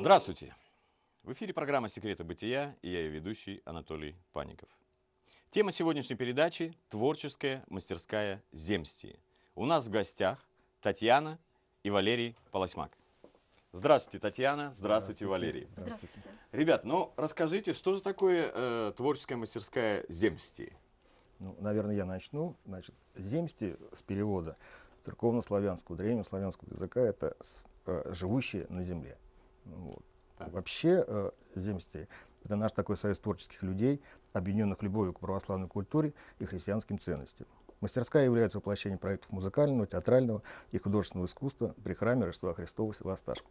Здравствуйте! В эфире программа «Секреты бытия» и я ее ведущий Анатолий Паников. Тема сегодняшней передачи – творческая мастерская земсти. У нас в гостях Татьяна и Валерий Полосьмак. Здравствуйте, Татьяна. Здравствуйте, Здравствуйте. Валерий. Здравствуйте. Ребят, ну расскажите, что же такое э, творческая мастерская земсти? Ну, наверное, я начну. Значит, земсти с перевода церковно-славянского, древнеславянского языка это э, живущие на земле. Ну, Вот. Так. Вообще э, земсти это наш такой союз творческих людей, объединенных любовью к православной культуре и христианским ценностям. Мастерская является воплощением проектов музыкального, театрального и художественного искусства при храме Рождества Христова села Сташку.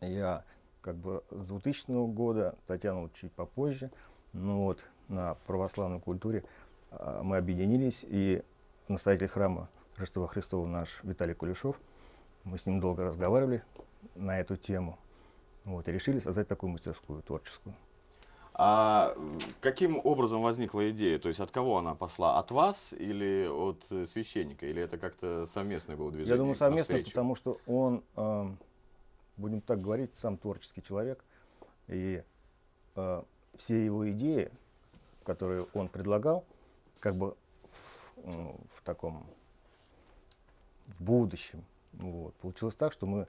Я как бы с 2000 года, Татьяна чуть попозже, ну вот на православной культуре а, мы объединились, и настоятель храма Рождества Христова наш Виталий Кулешов, мы с ним долго разговаривали на эту тему, вот, и решили создать такую мастерскую творческую. А каким образом возникла идея? То есть от кого она пошла? От вас или от э, священника? Или это как-то совместное было движение? Я думаю, совместно, потому что он, эм, будем так говорить, сам творческий человек, и э, все его идеи, которые он предлагал, как бы в, м, в таком, в будущем. Вот. Получилось так, что мы,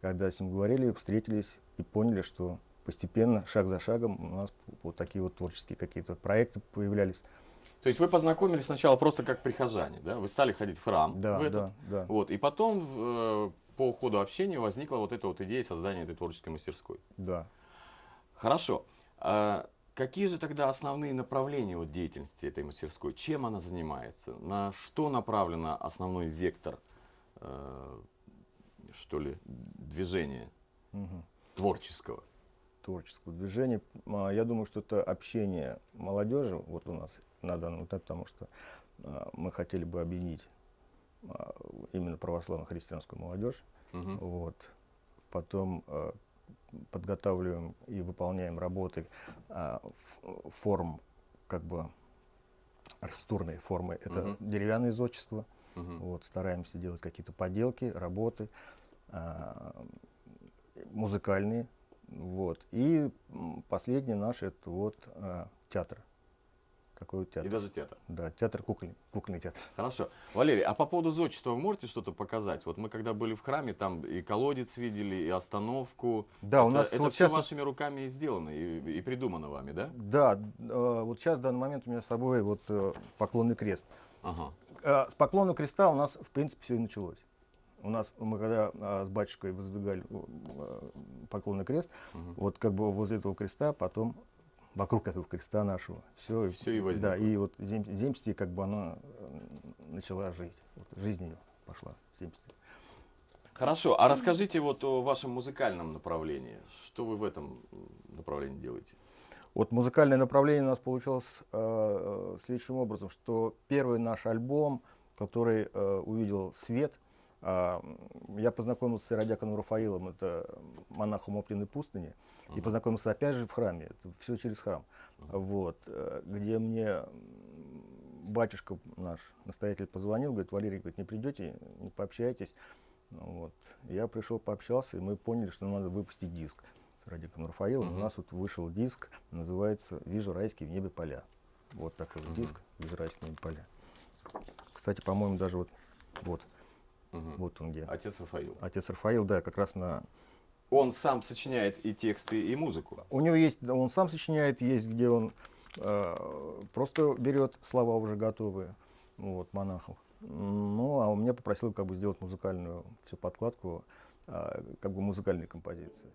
когда с ним говорили, встретились и поняли, что постепенно, шаг за шагом, у нас вот такие вот творческие какие-то проекты появлялись. То есть вы познакомились сначала просто как прихожане, да? Вы стали ходить в храм. Да, в этот. да, да. Вот, и потом э, по ходу общения возникла вот эта вот идея создания этой творческой мастерской. да. Хорошо. А какие же тогда основные направления вот деятельности этой мастерской? Чем она занимается? На что направлено основной вектор, э, что ли, движения Мгм. творческого? творческого движения. А, Я думаю, что это общение молодежи вот у нас на данный этапе, потому что а, мы хотели бы объединить именно православно-христианскую молодежь. Мгм. Вот. Потом а, подготавливаем и выполняем работы а, ф- форм, как бы архитектурные формы. Это Мгм. деревянное зодчество. Мгм. Вот, стараемся делать какие-то поделки, работы, а, музыкальные. Вот. И последний наш это вот а, театр. Какой вот И театр? даже театр. Да, театр кукольный, кукольный театр. Хорошо. Валерий, а по поводу зодчества вы можете что-то показать? Вот мы когда были в храме, там и колодец видели, и остановку. Да, у нас это вот все сейчас- вашими руками и сделано, и, и придумано вами, да? Да, э, вот сейчас в данный момент у меня с собой вот э, поклонный крест. Ага. Э, С поклонного креста у нас, в принципе, все и началось. У нас, мы когда а, с батюшкой воздвигали э, поклонный крест, Мгм. вот как бы возле этого креста, потом вокруг этого креста нашего, все, Всё и возникло. Да, и вот зем, земстия, как бы она начала жить, вот, жизнь ее пошла, земстия. Хорошо, а расскажите вот о вашем музыкальном направлении. Что вы в этом направлении делаете? Вот музыкальное направление у нас получилось э, э, следующим образом, что первый наш альбом, который э, увидел свет, э, я познакомился с Иродиаконом Рафаилом, это монахом Оптиной пустыни, и познакомился опять же в храме, это все через храм, вот, э, где мне батюшка наш, настоятель, позвонил, говорит, Валерий, говорит, не придете, не пообщаетесь, Ну вот. Я пришел, пообщался, и мы поняли, что нам надо выпустить диск с Радиком Рафаилом. Мгм. У нас вот вышел диск, называется «Вижу райские в небе поля». Вот такой вот Мгм. диск «Вижу райские в небе поля». Кстати, по-моему, даже вот, вот, Мгм. вот он где. Отец Рафаил. Отец Рафаил, да, как раз на... Он сам сочиняет и тексты, и музыку. У него есть, он сам сочиняет, есть, где он э, просто берет слова уже готовые, ну вот, монахов. Ну, а у меня попросил как бы сделать музыкальную всю подкладку, а, как бы музыкальные композиции.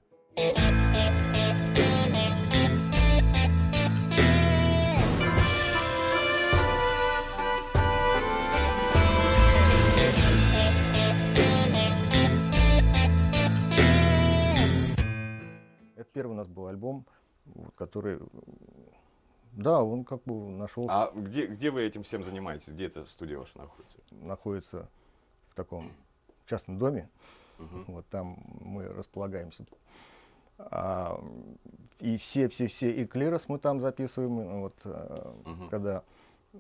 Первый у нас был альбом, вот, который, да, он как бы нашелся, А где, где вы этим всем занимаетесь? Где эта студия ваша находится? находится в таком частном доме. Мгм. Вот там мы располагаемся. А, и все-все-все и клирос мы там записываем. Вот, угу. Когда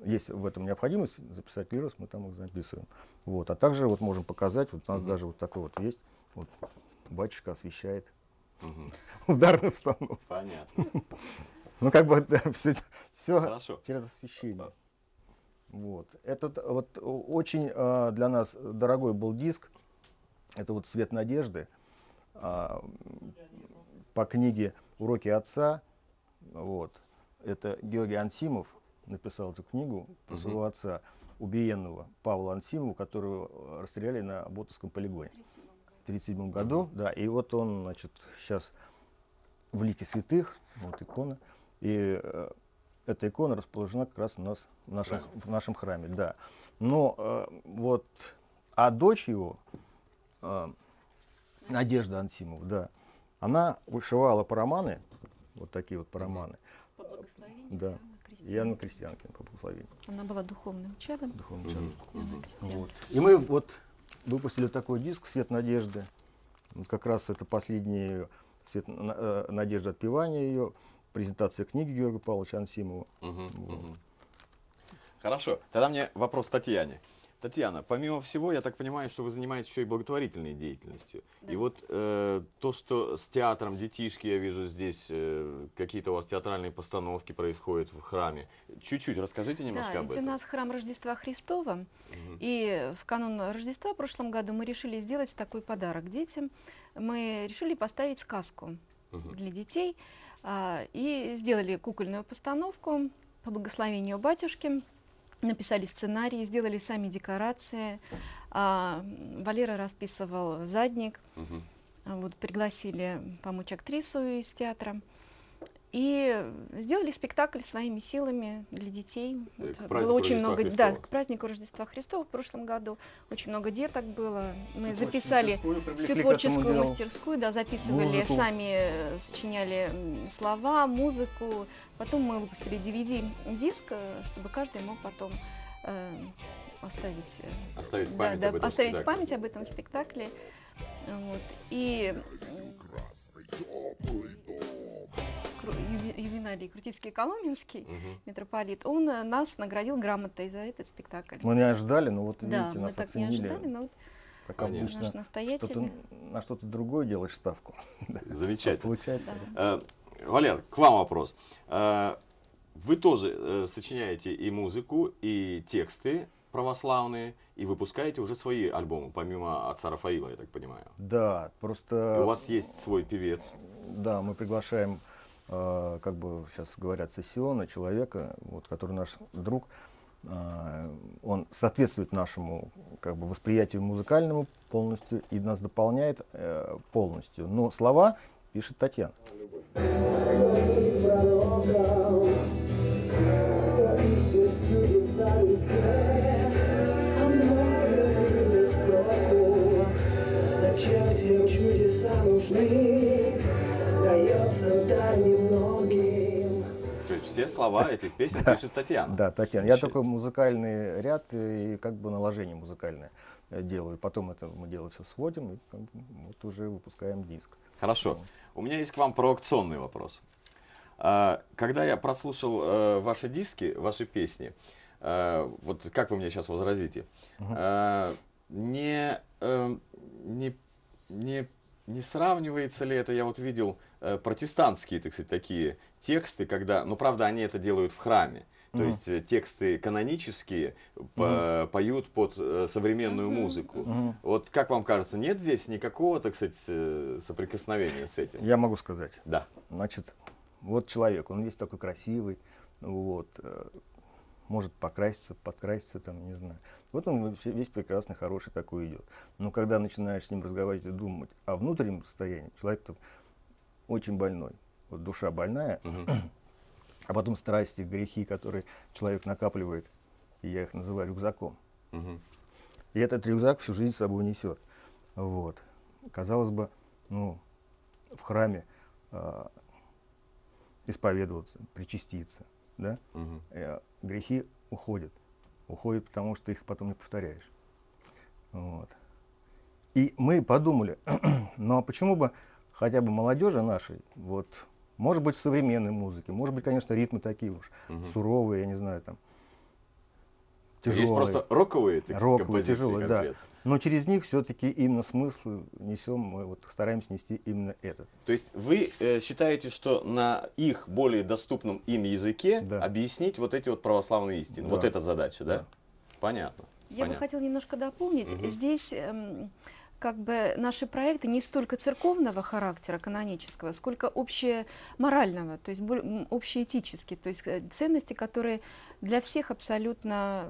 есть в этом необходимость записать клирос, мы там их записываем. Вот. А также вот можем показать, вот у нас угу. даже вот такой вот есть, вот батюшка освещает угу. ударную установку. Понятно. Ну, как бы да, все, все Хорошо. через освещение. Вот. Это вот очень э, для нас дорогой был диск. Это вот «Свет надежды» э, по книге «Уроки отца». Вот. Это Георгий Ансимов написал эту книгу про своего угу. отца, убиенного Павла Ансимова, которого расстреляли на Ботовском полигоне. 1937 году, да, и вот он, значит, сейчас в лике святых, вот икона, и э, эта икона расположена как раз у нас в нашем, в нашем храме, да. Но э, вот, а дочь его, э, Надежда Ансимова, да, она вышивала параманы, вот такие вот параманы. По благословению да. Иоанна Крестьянкина, по благословению. Она была духовным чадом. Духовным чадом. Угу. Вот. И мы вот выпустили такой диск «Свет надежды». Как раз это последний «Свет э, надежды» отпевания ее презентация книги Георгия Павловича Ансимова. Угу, вот. угу. Хорошо. Тогда мне вопрос Татьяне. Татьяна, помимо всего, я так понимаю, что вы занимаетесь еще и благотворительной деятельностью. Да. И вот э, то, что с театром детишки, я вижу здесь, э, какие-то у вас театральные постановки происходят в храме. Чуть-чуть расскажите немножко да, об этом. у нас храм Рождества Христова. Угу. И в канун Рождества в прошлом году мы решили сделать такой подарок детям. Мы решили поставить сказку угу. для детей. А, и сделали кукольную постановку по благословению батюшки, написали сценарий, сделали сами декорации. А, Валера расписывал задник. Угу. Вот, пригласили помочь актрису из театра. И сделали спектакль своими силами для детей. Э, к было очень Рождества много, Христова. да, к празднику Рождества Христова в прошлом году очень много деток было. Мы всю записали всю творческую мастерскую, да, записывали музыку. сами, э, сочиняли слова, музыку. Потом мы выпустили DVD-диск, э, чтобы каждый мог потом э, оставить, оставить память, да, об, этом оставить память об этом спектакле. Вот. И Ювеналий Крутицкий Коломенский, угу. митрополит, он э, нас наградил грамотой за этот спектакль. Мы не ожидали, но вот да, видите, нас так оценили. Не ожидали, но вот как обычно, что-то, на что-то другое делаешь ставку. Замечательно. Получается. Да. Э, Валер, к вам вопрос. Э, вы тоже сочиняете и музыку, и тексты православные, и выпускаете уже свои альбомы, помимо отца Рафаила, я так понимаю. Да, просто... И у вас есть свой певец. Да, мы приглашаем Э, как бы сейчас говорят, сессиона, человека, вот, который наш друг, э, он соответствует нашему как бы, восприятию музыкальному полностью и нас дополняет э, полностью. Но слова пишет Татьяна. Зачем всем чудеса нужны? Все слова этих песен пишет Татьяна. Да, Татьяна. Я такой музыкальный ряд и как бы наложение музыкальное делаю. Потом это мы делаем все сводим и вот уже выпускаем диск. Хорошо. У меня есть к вам провокационный вопрос. А, когда я прослушал э, ваши диски, ваши песни, э, вот как вы мне сейчас возразите, угу. не, не, не, не сравнивается ли это, я вот видел Э, протестантские, так сказать, такие тексты, когда, ну, правда, они это делают в храме. То uh-huh. есть э, тексты канонические по, поют под э, современную uh-huh. музыку. Uh-huh. Вот как вам кажется, нет здесь никакого, так сказать, соприкосновения с этим? Я могу сказать. Да. Значит, вот человек, он весь такой красивый, вот, может покраситься, подкраситься, там, не знаю. Вот он весь прекрасный, хороший такой идет. Но когда начинаешь с ним разговаривать и думать о внутреннем состоянии, человек там очень больной, вот душа больная, угу. а потом страсти, грехи, которые человек накапливает, и я их называю рюкзаком. Угу. И этот рюкзак всю жизнь с собой несет. Вот. Казалось бы, ну, в храме э, исповедоваться, причаститься, да? Угу. Э, грехи уходят. Уходят, потому что их потом не повторяешь. Вот. И мы подумали, ну а почему бы хотя бы молодежи нашей, вот, может быть, в современной музыке, может быть, конечно, ритмы такие уж Мгм. суровые, я не знаю, там, Есть тяжелые. просто роковые такие Роковые, композиции тяжелые, да. конкретно. Но через них все-таки именно смысл несем, мы вот стараемся нести именно этот. То есть вы э, считаете, что на их более доступном им языке Да. объяснить вот эти вот православные истины? Вот Да. эта задача, да? Да. Понятно. Я бы понятно. хотела немножко дополнить. Мгм. Здесь эм, как бы наши проекты не столько церковного характера, канонического, сколько общеморального, то есть общеэтические, то есть э, ценности, которые для всех абсолютно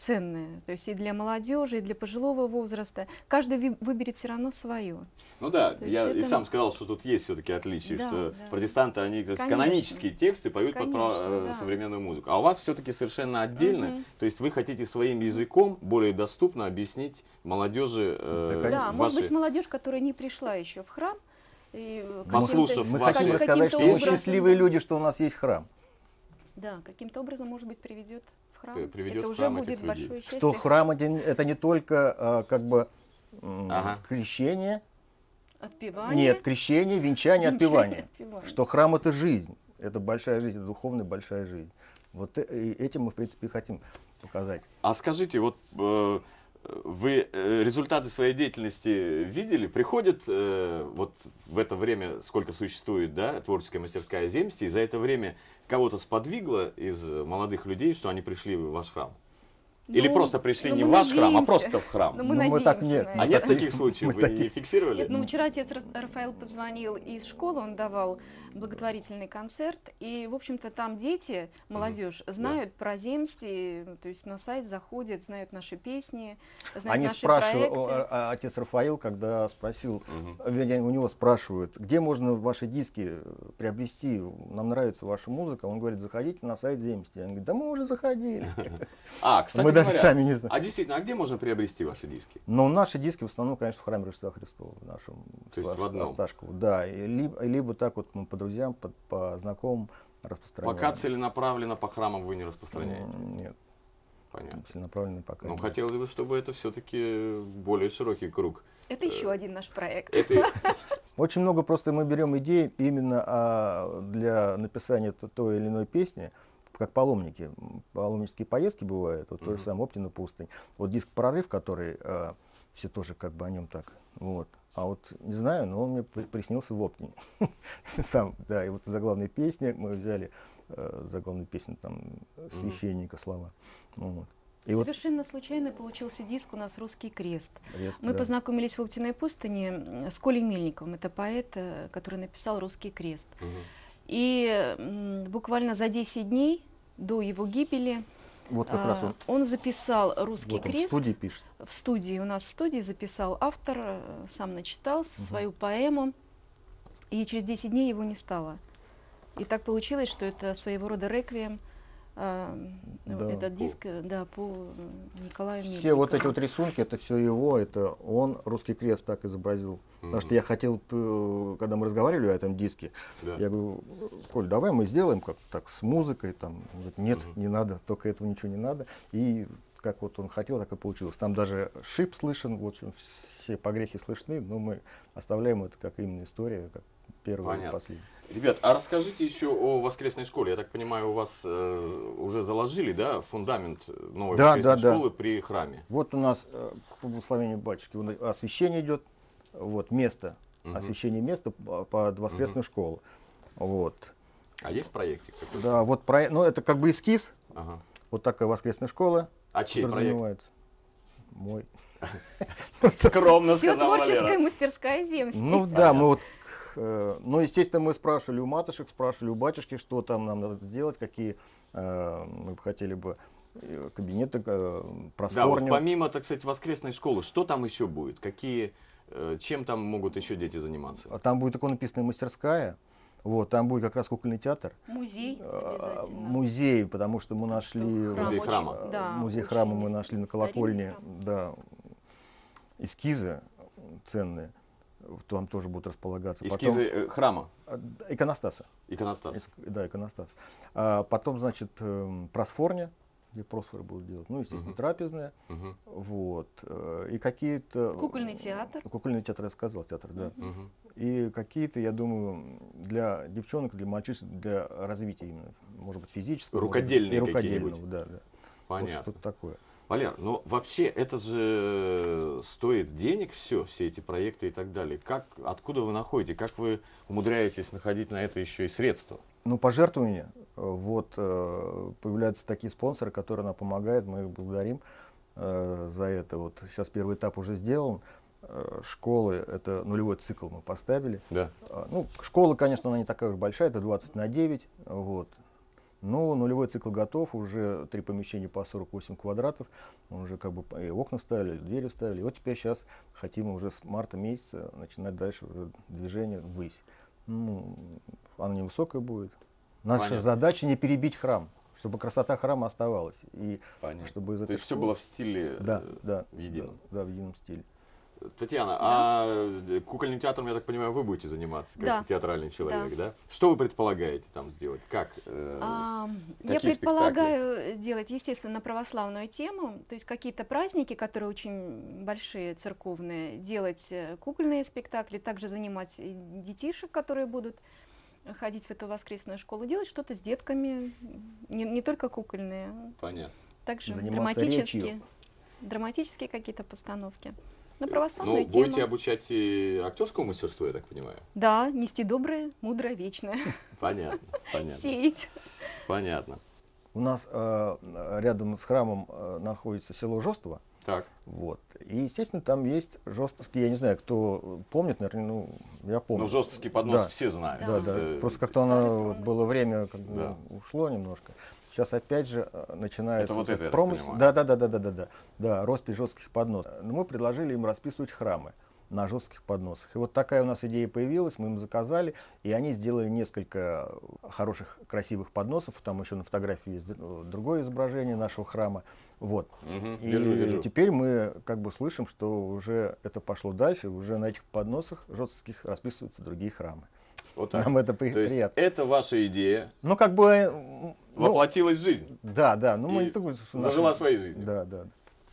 м, ценные, то есть и для молодежи, и для пожилого возраста. Каждый выберет все равно свое. Ну да, То я и это- сам сказал, что тут есть все-таки отличие, Да, что да. протестанты, они Конечно. канонические тексты поют под право- Конечно, э, да. современную музыку. А у вас все-таки совершенно отдельно. Мгм. То есть вы хотите своим языком более доступно объяснить молодежи э, Да, ваши... может быть, молодежь, которая не пришла еще в храм, и Послушав Мы Ваши- хотим рассказать, что мы образом, счастливые люди, что у нас есть храм. Да, каким-то образом, может быть, приведет храм. При- приведет Это в уже храм будет этих людей. большое счастье. Что храм это, не- это не только а, как бы Ага. крещение, Отпевание. нет, крещение, венчание, Венчание, отпевание. отпевание. Что храм это жизнь, это большая жизнь, это духовная большая жизнь. Вот э- этим мы, в принципе, и хотим показать. А скажите, вот э, вы э, результаты своей деятельности видели? Приходит э, вот в это время, сколько существует, да, творческая мастерская земсти, и за это время кого-то сподвигло из молодых людей, что они пришли в ваш храм? Или Ну, просто пришли ну, не в ваш храм, а надеемся. просто в храм? Ну, мы Ну, мы так надеемся нет, а нет таких- случаев? мы Вы таких- не фиксировали? Нет, ну вчера отец Ра- Рафаэл позвонил из школы, он давал благотворительный концерт, и, в общем-то, там дети, молодежь, знают про земсти, то есть на сайт заходят, знают наши песни, знают Они наши спрашивают, проекты. а- отец Рафаил, когда спросил, вернее, у него спрашивают, где можно ваши диски приобрести, нам нравится ваша музыка, он говорит, заходите на сайт Земсти. Они говорят, да мы уже заходили. А, кстати Мы даже говоря, сами не знаем. А действительно, а где можно приобрести ваши диски? Но наши диски в основном, конечно, в храме Рождества Христова, в нашем То есть с в одном? Осташково. Да, и либо, либо так вот мы по друзьям, по, по знакомым распространяем. Пока целенаправленно по храмам вы не распространяете. Нет, Понятно. целенаправленно пока Ну, нет. хотелось бы, чтобы это все-таки более широкий круг. Это еще один наш проект. Это Очень много просто мы берем идей именно а, для написания той или иной песни, как паломники. Паломнические поездки бывают, вот то же самое Оптина пустынь. Вот диск «Прорыв», который а, все тоже как бы о нем так, вот. А вот не знаю, но он мне при- приснился в Оптине. Сам, да, и вот заглавная песня, мы взяли э, заглавную песню там священника слова. Вот. И вот Совершенно случайно получился диск у нас «Русский крест». резко, Мы да. познакомились в Оптиной пустыне м, с Колей Мельниковым. Это поэт, э, который написал «Русский крест». Мгм. И м, буквально за 10 дней до его гибели Вот как раз а, он, он записал «Русский вот он в крест». студии пишет. в студии, у нас в студии записал автор, э, сам начитал свою поэму, и через 10 дней его не стало. И так получилось, что это своего рода реквием, Да. этот диск, э, да, по э, Николаю Все вот эти вот рисунки, это все его, это он русский крест так изобразил. Потому что я хотел, э, когда мы разговаривали о этом диске, Да. я говорю, Коль, давай мы сделаем как так с музыкой, там, Он говорит, нет, не надо, только этого ничего не надо. И как вот он хотел, так и получилось. Там даже шип слышен, в общем, все погрехи слышны, но мы оставляем это как именно история, как первая и Понятно. Ребят, а расскажите еще о воскресной школе. Я так понимаю, у вас э, уже заложили, да, фундамент новой Да, воскресной да, да. школы при храме. Вот у нас э, по благословению батюшки освещение идет, вот место, Мгм. освещение места по- под воскресную школу. Вот. А есть проектик какой-то? Да, вот про, ну это как бы эскиз, Ага. вот такая воскресная школа А чей проект? подразумевается. Мой. Скромно сказала творческая Валера. мастерская земсти. Ну да, мы вот, э, ну естественно мы спрашивали у матушек, спрашивали у батюшки, что там нам надо сделать, какие э, мы бы хотели бы э, кабинеты, э, Да, вот помимо, так сказать, воскресной школы, что там еще будет? Какие, чем там могут еще дети заниматься? А Там будет иконописная мастерская, вот, там будет как раз кукольный театр. Музей А, обязательно. Музей, потому что мы нашли Храм Музей храма. да, музей храма мы нашли на колокольне, храм. да, эскизы ценные, там тоже будут располагаться. Эскизы э, храма, Потом, а, иконостаса, иконостас. эск- да, иконостас. А потом, значит, эм, просфорня, где просфоры будут делать. Ну, естественно, Мгм. трапезная. Мгм. Вот. э, И какие-то... Кукольный театр. Кукольный театр, я сказал, театр, да. Мгм. И какие-то, я думаю, для девчонок, для мальчишек, для развития именно, может быть, физического. может быть, Рукодельные и рукодельного, да, да. Вот Понятно. что-то такое. Валер, ну вообще это же стоит денег все, все эти проекты и так далее. Как, откуда вы находите, как вы умудряетесь находить на это еще и средства? Ну, пожертвования, э, вот, э, появляются такие спонсоры, которые нам помогают, мы их благодарим э, за это. Вот сейчас первый этап уже сделан. Э, Школы, это нулевой цикл мы поставили. Да. Ну, школа, конечно, она не такая уж большая, это 20 на 9, вот. Но нулевой цикл готов, уже три помещения по 48 квадратов, уже как бы и окна ставили, двери ставили. И вот теперь сейчас хотим уже с марта месяца начинать дальше уже движение ввысь. Ну, она невысокая будет. Наша Понятно. задача не перебить храм, чтобы красота храма оставалась. И Понятно. чтобы из То этой есть все было в стиле Да, э, да, едином. Да, да, в едином стиле. Татьяна, а э, кукольным театром, я так понимаю, вы будете заниматься, как Да. театральный человек, да. Что вы предполагаете там сделать? Как? э, А, я предполагаю делать, естественно, православную тему, то есть какие-то праздники, которые очень большие, церковные, делать э, кукольные спектакли, также занимать детишек, которые будут ходить в эту воскресную школу, делать что-то с детками, не, не только кукольные, Понятно. также Заниматься драматические, речью. драматические какие-то постановки. На Ну, православную тему. будете обучать и актерскому мастерству, я так понимаю. Да, нести доброе, мудрое, вечное, Понятно, понятно, сеять. понятно. У нас э, рядом с храмом э, находится село Жостово. Так, Вот. И, естественно, там есть жесткие, я не знаю, кто помнит, наверное, ну, я помню. ну жесткий поднос Да. все знают. Да, да. Это- Просто как-то оно вот, было время, как бы, Да. ушло немножко. Сейчас опять же э, начинается Это вот этот это, я так промысел. Да, да, да, да, да, да, да. Да, роспись жестких подносов. Но мы предложили им расписывать храмы на жестких подносах. И вот такая у нас идея появилась, мы им заказали, и они сделали несколько хороших, красивых подносов. Там еще на фотографии есть др- другое изображение нашего храма. Вот. Мгм, И держу, держу. теперь мы как бы слышим, что уже это пошло дальше, уже на этих подносах жестких расписываются другие храмы. Вот так. Нам это при- То есть приятно. это ваша идея Ну, как бы... э, ну, воплотилась в жизнь. да, да. Ну, мы не только... зажила наши- своей жизнью. Да, да.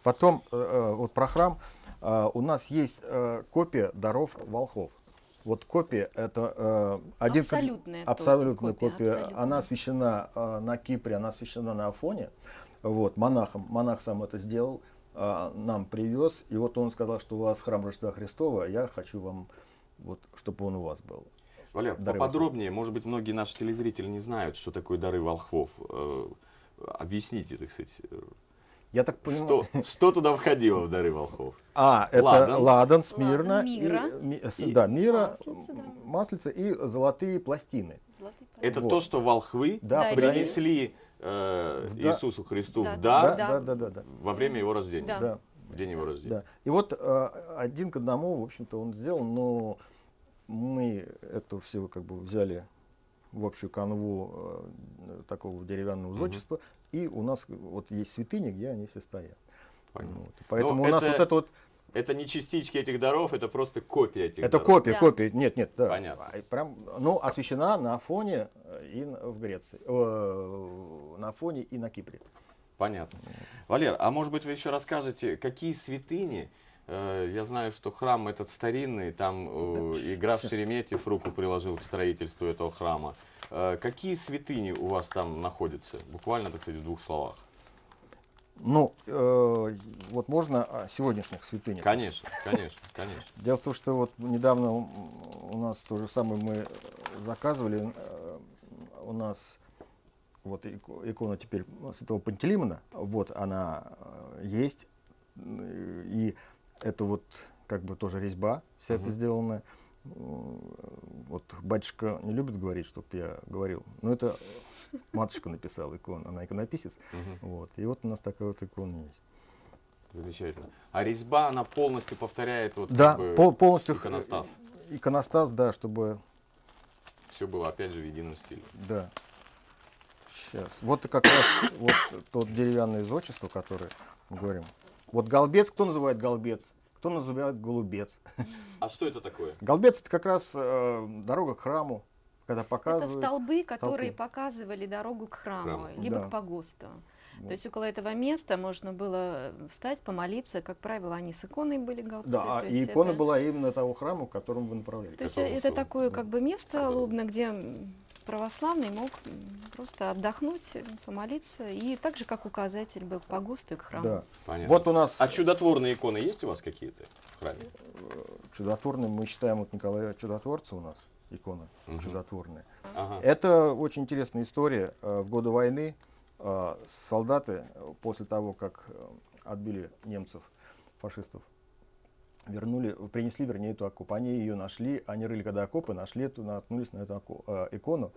Потом, э, э, вот про храм. Э, у нас есть э, копия даров волхов. Вот копия, это э, один... Абсолютная то- абсолютная копия, копия. абсолютно. Она освящена э, на Кипре, она освящена на Афоне. Вот, монахом. Монах сам это сделал, э, нам привез. И вот он сказал, что у вас храм Рождества Христова, а я хочу вам, вот, чтобы он у вас был. Валер, Дары поподробнее, может быть, многие наши телезрители не знают, что такое дары волхвов. Э, Объясните, так сказать, э, Я так понимаю... что, что туда входило в дары волхвов? А, это Ладан. ладан, смирна, Ладан, мира. и, ми- И- да, мира, Маслица, да. маслица и золотые пластины. Золотые Это Вот. то, что волхвы Да, принесли э, да- Иисусу Христу Да, в Да, дар да, да, да, да, во время его рождения, Да. да, в день его рождения. да. И вот э, один к одному, в общем-то, он сделал, но мы это все как бы взяли в общую канву э, такого деревянного зодчества, и у нас вот есть святыни, где они все стоят. Понятно. Вот. Поэтому Но у нас это- вот это вот, Это не частички этих даров, это просто копия этих это даров. копия, Да. копия, нет, нет, да. Понятно. А, Прям, ну, освящена на Афоне э, и на- в Греции, э, на Афоне и на Кипре. Понятно. Валер, а может быть вы еще расскажете, какие святыни? Э, Я знаю, что храм этот старинный, там э, и граф. Шереметьев руку приложил к строительству этого храма. Э, Какие святыни у вас там находятся? Буквально, так сказать, в двух словах. Ну, э, вот можно о сегодняшних святынях. Конечно, конечно, конечно. Дело в том, что вот недавно у нас то же самое мы заказывали. У нас вот ико- икона теперь святого Пантелеймона, вот она есть. И это вот как бы тоже резьба вся это Мгм. сделана. Вот батюшка не любит говорить, чтобы я говорил, но это матушка написала икону, она иконописец. Мгм. Вот. И вот у нас такая вот икона есть. Замечательно. А резьба, она полностью повторяет вот Да, как бы пол- полностью иконостас. Иконостас, да, чтобы Все было опять же в едином стиле. Да. Сейчас. Вот как раз вот тот деревянное зодчество, которое мы говорим. Вот голбец, кто называет голбец? Кто называет голубец? А что это такое? Голбец это как раз э, дорога к храму, когда Это показывают. столбы, которые показывали дорогу к храму, Храму. либо Да. к погосту. То есть около этого места можно было встать, помолиться. Как правило, они с иконой были голубцы. Да, и есть икона это- была именно того храма, к которому вы направляетесь. То есть это шел. такое Да. как бы место лобно, где православный мог просто отдохнуть, э, помолиться. И так же, как указатель был по ГОСТу и к храму. Да. Понятно. Вот у нас А чудотворные иконы есть у вас какие-то в храме? чудотворный, мы считаем вот Николая Чудотворца у нас, икона Мгм. чудотворная. Ага. Это очень интересная история. Э, В годы войны э, солдаты э, после того, как э, отбили немцев, фашистов, вернули, принесли, вернее, эту окоп. Они ее нашли, они рыли когда окопы, нашли эту, наткнулись на эту око- э, икону.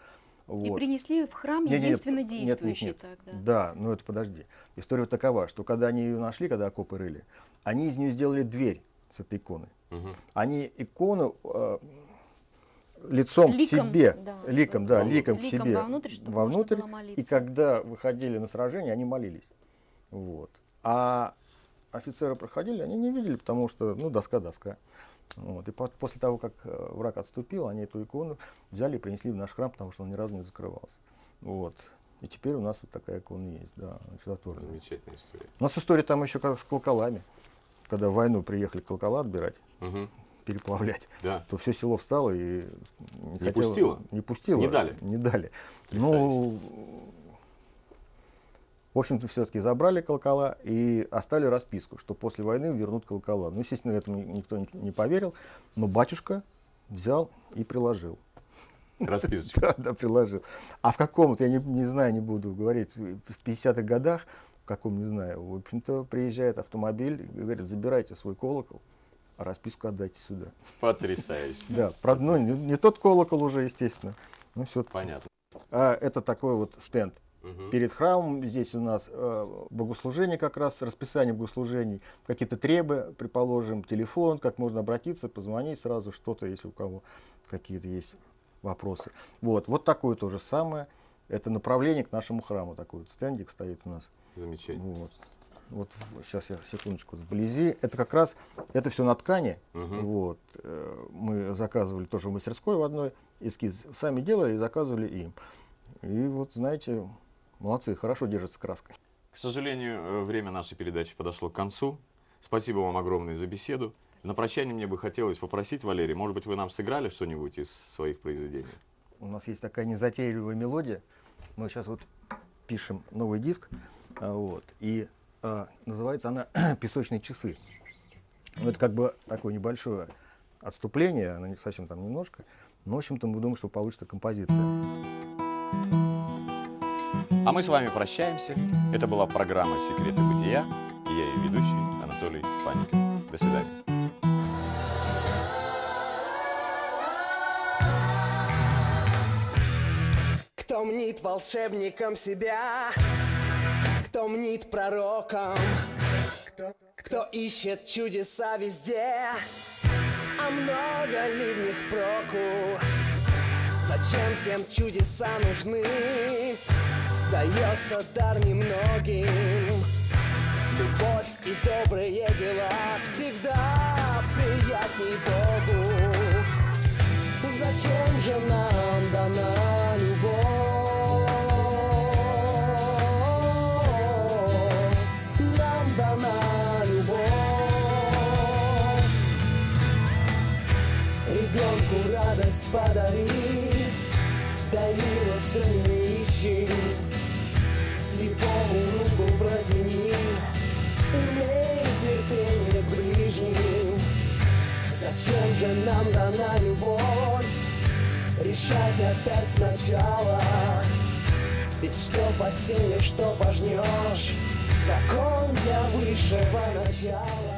И Вот. принесли в храм Не-не-не, единственно нет, нет, действующий нет. тогда. Да, ну это подожди. История вот такова, что когда они ее нашли, когда окопы рыли, они из нее сделали дверь с этой иконой. Мгм. Они икону э, лицом Ликом, к себе, да. ликом, да, Вовнутрь. ликом к Ликом себе вовнутрь, чтобы вовнутрь. можно было молиться. и когда выходили на сражение, они молились. Вот. А офицеры проходили, они не видели, потому что, ну, доска-доска. Вот. И по- после того, как э, враг отступил, они эту икону взяли и принесли в наш храм, потому что он ни разу не закрывался. Вот. И теперь у нас вот такая икона есть, да, чудотворная. Замечательная история. У нас история там еще как с колоколами. Когда в войну приехали колокола отбирать, Мгм. переплавлять, Да. то все село встало и Не пустило? Не пустило. Не дали? Не дали. Ну, в общем-то, все-таки забрали колокола и оставили расписку, что после войны вернут колокола. Ну, естественно, этому ни- никто не- поверил, но батюшка взял и приложил. Расписочку. Да, да, приложил. А в каком, вот я не, не знаю, не буду говорить, в 50-х годах, в каком, не знаю, в общем-то, приезжает автомобиль и говорит, забирайте свой колокол, а расписку отдайте сюда. Потрясающе. Да, правда, ну, не, не тот колокол уже, естественно. Ну, все. Понятно. А, это такой вот стенд. Мгм. Перед храмом здесь у нас э, богослужение как раз, расписание богослужений, какие-то требы, предположим, телефон, как можно обратиться, позвонить сразу, что-то, если у кого какие-то есть вопросы. Вот, вот такое то же самое. Это направление к нашему храму. Такой вот стендик стоит у нас. Замечательно. Вот. Вот сейчас я секундочку вблизи. Это как раз, это все на ткани. Мгм. Вот. э, Мы заказывали тоже в мастерской в одной. Эскиз сами делали и заказывали им. И вот, знаете, молодцы, хорошо держатся краской. К сожалению, э, время нашей передачи подошло к концу. Спасибо вам огромное за беседу. На прощание мне бы хотелось попросить, Валерий, может быть, вы нам сыграли что-нибудь из своих произведений? У нас есть такая незатейливая мелодия. Мы сейчас вот пишем новый диск. а, Вот, и а, называется она «Песочные часы». Ну, это как бы такое небольшое отступление, оно не совсем там немножко. Но, в общем-то, мы думаем, что получится композиция. А мы с вами прощаемся. Это была программа «Секреты бытия». И я ее ведущий Анатолий Паников. До свидания. Кто мнит волшебником себя, кто мнит пророком, кто, кто ищет чудеса везде, а много ли в них проку? Зачем всем чудеса нужны? Дается дар немногим. Любовь и добрые дела всегда приятней Богу. Посеешь, что пожнешь Закон для высшего начала